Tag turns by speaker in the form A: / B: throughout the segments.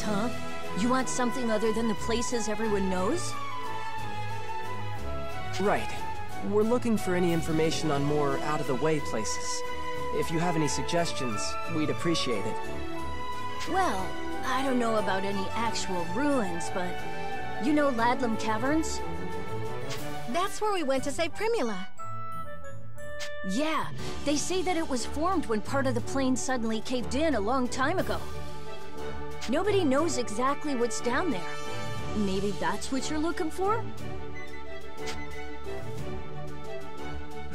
A: Huh? You want something other than the places everyone knows?
B: Right. We're looking for any information on more out-of-the-way places. If you have any suggestions, we'd appreciate it.
A: Well, I don't know about any actual ruins, but... You know Ladlam Caverns?
C: That's where we went to save Primula.
A: Yeah, they say that it was formed when part of the plain suddenly caved in a long time ago. Nobody knows exactly what's down there. Maybe that's what you're looking for?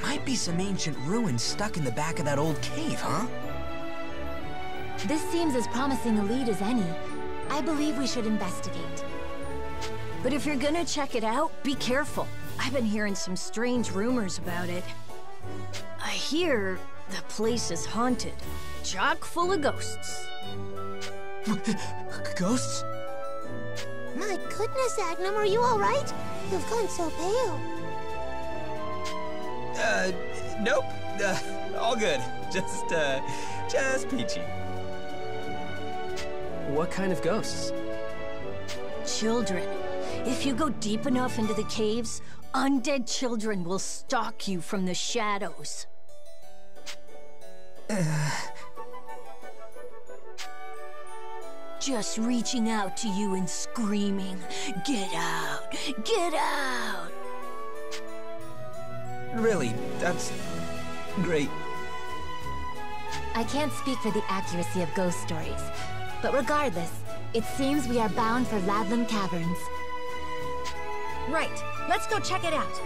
D: Might be some ancient ruins stuck in the back of that old cave, huh?
C: This seems as promising a lead as any. I believe we should investigate.
A: But if you're gonna check it out, be careful. I've been hearing some strange rumors about it. I hear the place is haunted, chock full of ghosts.
D: Ghosts?
E: My goodness, Agnum, are you all right? You've gone so pale.
F: Uh, nope. Uh, all good. Just, uh, just peachy.
B: What kind of ghosts?
A: Children. If you go deep enough into the caves, undead children will stalk you from the shadows. Just reaching out to you and screaming, Get out! Get out!
F: Really, that's great.
C: I can't speak for the accuracy of ghost stories, but regardless, it seems we are bound for Ladlam Caverns.
G: Right. Let's go check it out.